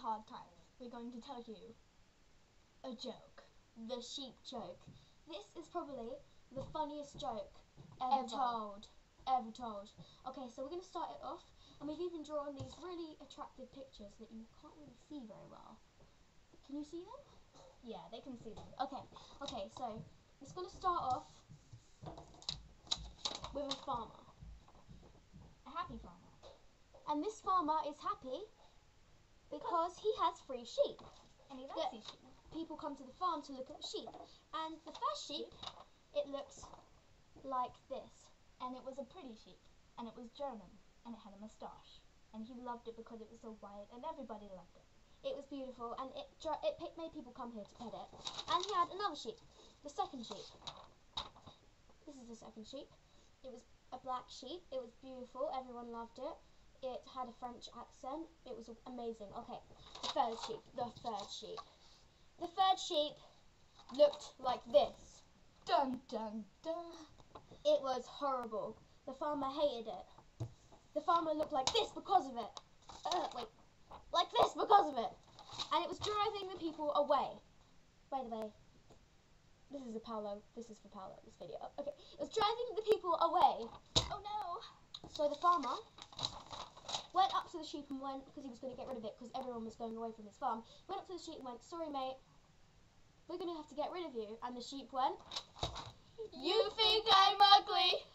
hard times, we're going to tell you a joke. The sheep joke. This is probably the funniest joke ever, Ever. told. Ever told. Okay, so we're going to start it off, and we've even drawn these really attractive pictures that you can't really see very well. Can you see them? Yeah, they can see them. Okay, okay, so it's going to start off with a farmer. A happy farmer. And this farmer is happy because he has free sheep. And he likes these sheep. People come to the farm to look at the sheep. And the first sheep, it looks like this. And it was a pretty sheep. And it was German. And it had a moustache. And he loved it because it was so white and everybody loved it. It was beautiful and it, it made people come here to pet it. And he had another sheep, the second sheep. This is the second sheep. It was a black sheep. It was beautiful. Everyone loved it. It had a French accent. It was amazing. Okay, the third sheep. The third sheep. The third sheep looked like this. Dun dun dun. It was horrible. The farmer hated it. The farmer looked like this because of it. Uh, wait, like this because of it. And it was driving the people away. By the way, this is a Paulo. This is for Paulo. This video. Okay, it was driving the people away. Oh no. So the farmer to the sheep and went because he was going to get rid of it because everyone was going away from his farm. Went up to the sheep and went, "Sorry, mate, we're going to have to get rid of you." And the sheep went, "You think I'm ugly?